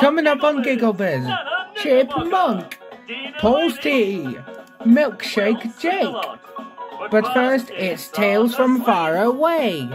Coming up on Gigglebiz, Chipmunk, Paul's Tea, Milkshake Jake. But first, it's Tales from Far Away.